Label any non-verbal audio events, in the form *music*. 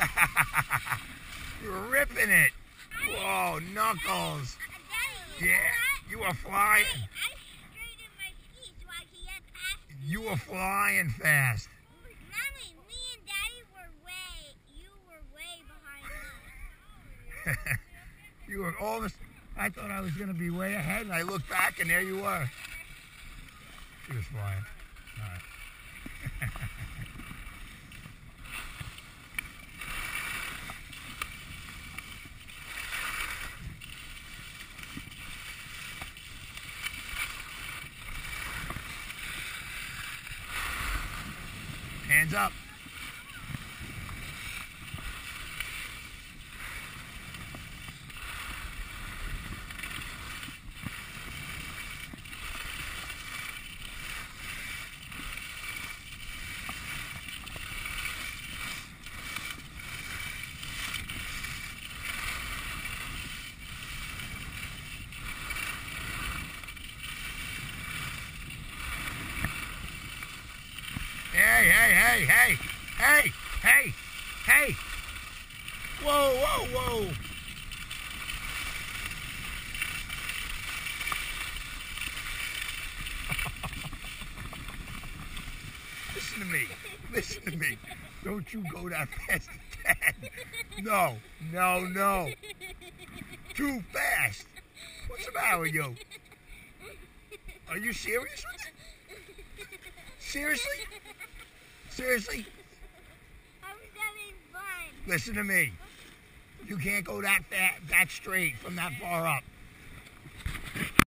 *laughs* Ripping it. Whoa, Knuckles. Yeah, you were flying. You were flying fast. Mommy, me and Daddy were way, you were way behind us. *laughs* you were all this. I thought I was going to be way ahead, and I looked back, and there you were. She was flying. All right. Hands up. Hey, hey, hey, hey, hey, hey. Whoa, whoa, whoa. *laughs* Listen to me. Listen to me. Don't you go that fast again. No, no, no. Too fast. What's the matter with you? Are you serious? Seriously? Seriously? I. Listen to me. You can't go that, that, that straight from that far up.